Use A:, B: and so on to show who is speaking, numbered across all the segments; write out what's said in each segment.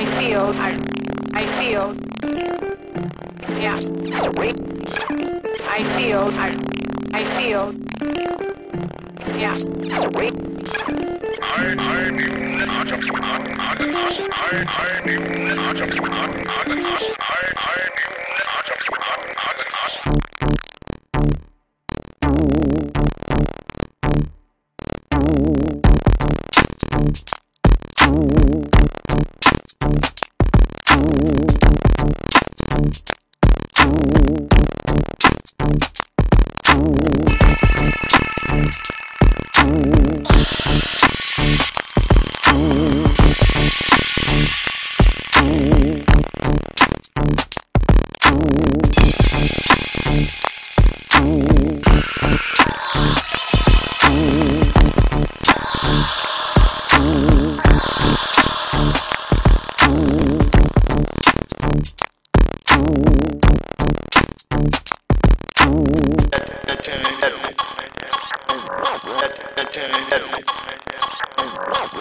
A: I feel, I, I feel, yeah. I feel, I, I feel, yeah. Thank you.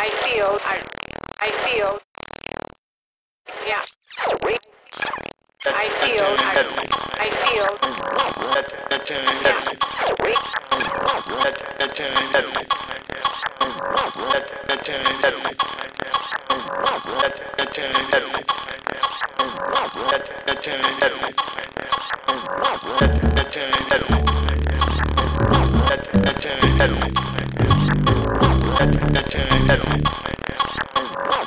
A: I feel, I, I feel, yeah. I feel, I, feel, yeah.